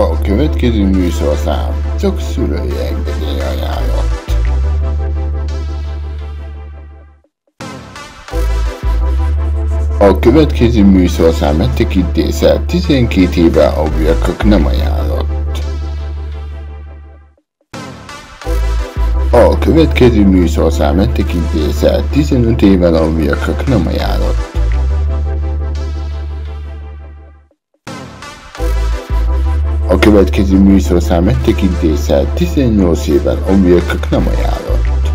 A következő műsorszám csak szülői engedély ajánlott. A következő műsorszám megtekintése 12 éve a nem ajánlott. A következő műsorszám megtekintése 15 éve a nem ajánlott. A következő műsorszám megtekintése 18 éven objektok nem ajánlott.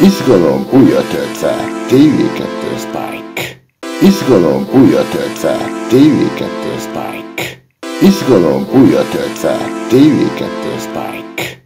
Izgalom újra tört fel, TV2 Spike. Izgalom újra tört fel, TV2 Spike. Izgalom újra tört fel, TV2 Spike.